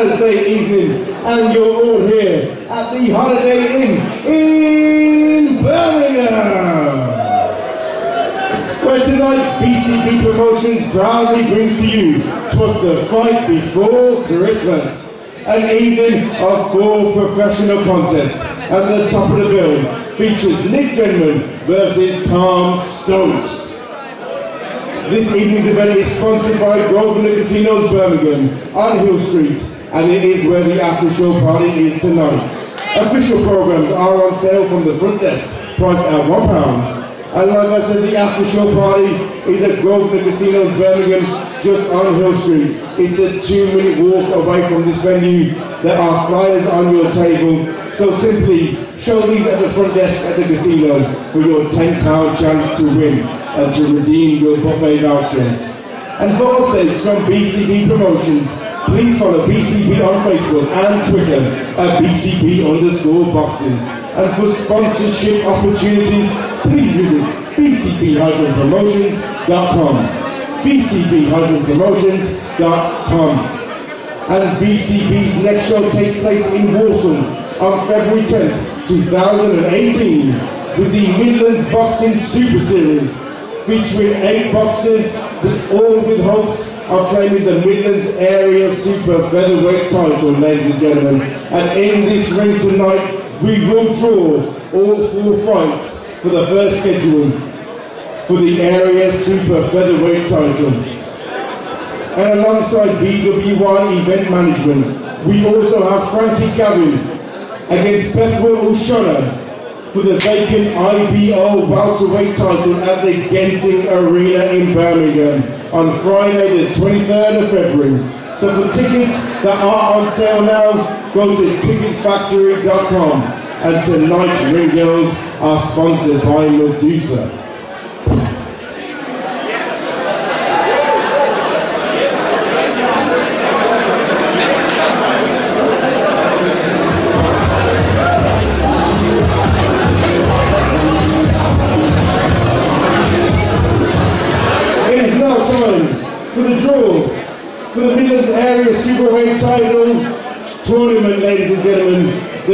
Thursday evening and you're all here at the Holiday Inn in Birmingham. Where tonight BCB Promotions proudly brings to you Twas the Fight Before Christmas. An evening of four professional contests and the top of the bill features Nick Denman versus Tom Stokes. This evening's event is sponsored by Grosvenor Casinos Birmingham on Hill Street and it is where the after show party is tonight. Official programs are on sale from the front desk, priced at £1. And like I said, the after show party is at Grosvenor Casinos Birmingham, just on Hill Street. It's a two minute walk away from this venue. There are flyers on your table. So simply show these at the front desk at the casino for your £10 chance to win and to redeem your buffet voucher. And for updates from BCB Promotions, please follow BCB on Facebook and Twitter at BCB underscore boxing. And for sponsorship opportunities, please visit bcb-promotions.com. And BCB's next show takes place in Walsall on February 10th, 2018 with the Midlands Boxing Super Series featuring eight boxers, with all with hopes of claiming the Midlands Area Super Featherweight title, ladies and gentlemen. And in this ring tonight, we will draw all four fights for the first schedule for the Area Super Featherweight title. And alongside BWI Event Management, we also have Frankie Gavin against Bethwell Ushona for the vacant IBO welterweight title at the Genting Arena in Birmingham on Friday the 23rd of February. So for tickets that are on sale now, go to ticketfactory.com. And tonight's ring girls are sponsored by Medusa.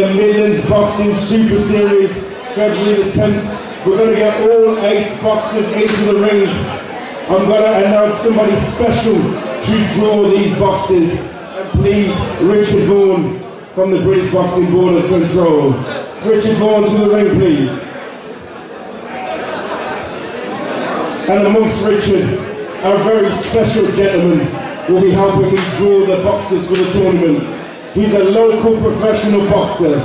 The Midlands Boxing Super Series, February the 10th. We're going to get all eight boxers into the ring. I'm going to announce somebody special to draw these boxes. And please, Richard Vaughan from the British Boxing Board of Control. Richard Vaughan to the ring, please. And amongst Richard, our very special gentleman will be helping me draw the boxes for the tournament. He's a local professional boxer.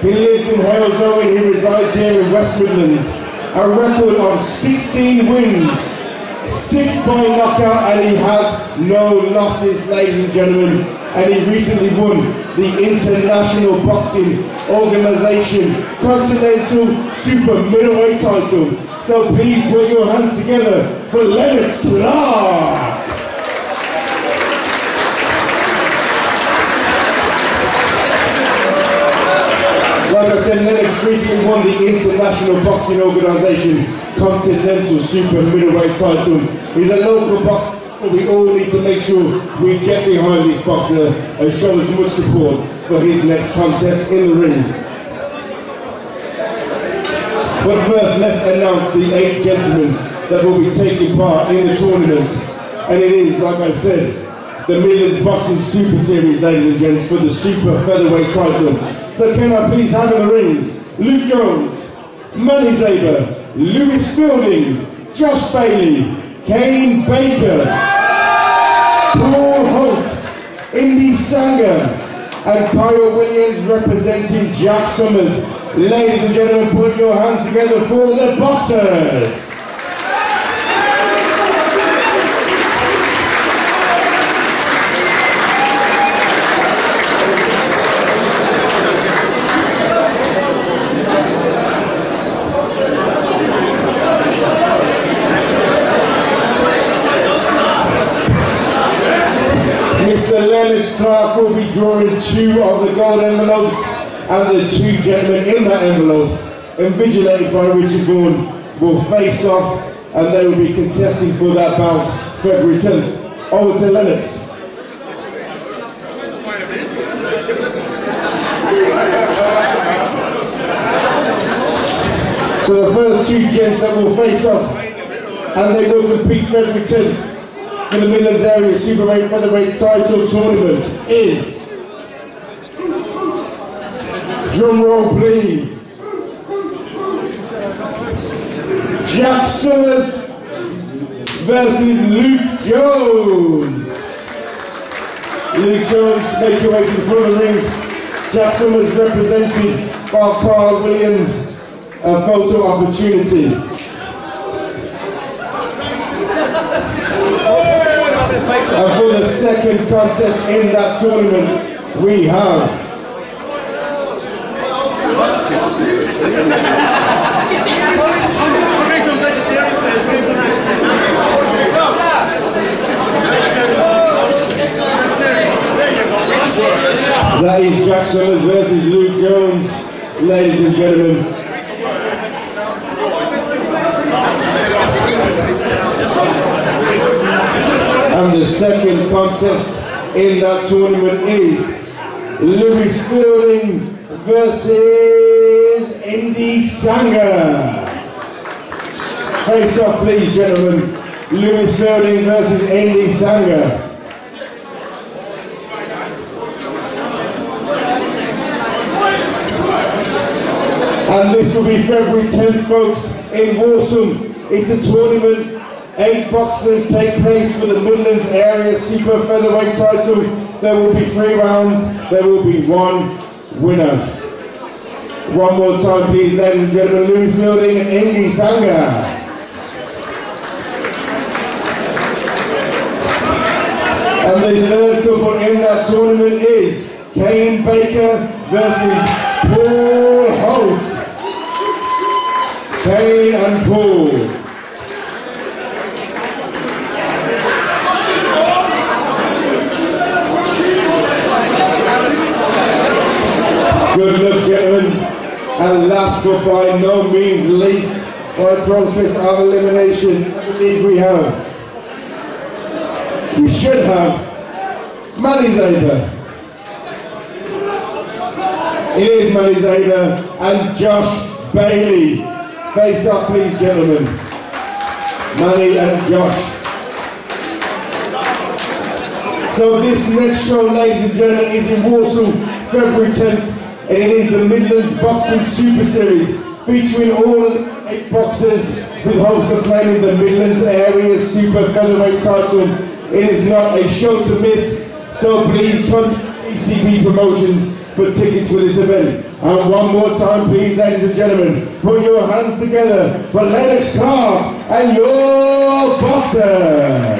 He lives in Halesowen and he resides here in West Midlands. A record of 16 wins, 6 by knockout and he has no losses, ladies and gentlemen. And he recently won the International Boxing Organization Continental Super Middleweight title. So please put your hands together for Lennox Clark. Like I said, Lennox recently won the International Boxing Organization Continental Super Middleweight title. He's a local boxer, we all need to make sure we get behind this boxer and show as much support for his next contest in the ring. But first, let's announce the eight gentlemen that will be taking part in the tournament. And it is, like I said, the Midlands Boxing Super Series, ladies and gents, for the Super Featherweight title. So can I please have in the ring, Luke Jones, Manny Zaber, Lewis Fielding, Josh Bailey, Kane Baker, Paul Holt, Indy Sanger, and Kyle Williams representing Jack Summers. Ladies and gentlemen, put your hands together for the boxers. Mr. Lennox Clark will be drawing two of the gold envelopes and the two gentlemen in that envelope, invigilated by Richard Vaughan, will face off and they will be contesting for that bout February 10th. Over to Lennox. So the first two gents that will face off, and they will compete February 10th for the Midlands Area Superweight Featherweight title tournament is, drum roll please, Jack Summers versus Luke Jones. Luke Jones, make your way to the front of the ring. Jack Summers represented by Carl Williams, a photo opportunity. Second contest in that tournament, we have That is Jack Summers versus Luke Jones, ladies and gentlemen. And the second contest in that tournament is Lewis Fielding versus Indy Sanger. Face off please gentlemen. Lewis Fielding versus Indy Sanger. And this will be February 10th, folks, in Walsall. It's a tournament. Eight boxers take place for the Midlands Area Super Featherweight title. There will be three rounds. There will be one winner. One more time, please, ladies and gentlemen. Lewis Fielding and Indy. And the third couple in that tournament is Kane Baker versus Paul Holt. Kane and Paul. Good luck, gentlemen. And last but by no means least, by process of elimination, I believe we have. We should have Manny Zaber. It is Manny Zaber and Josh Bailey. Face up, please, gentlemen. Manny and Josh. So this next show, ladies and gentlemen, is in Walsall, February 10th, and it is the Midlands Boxing Super Series, featuring all eight boxers with hopes of claiming the Midlands Area Super Featherweight title. It is not a show to miss, so please contact BCB Promotions for tickets for this event. And one more time, please, ladies and gentlemen, put your hands together for Lennox Clark and your boxer.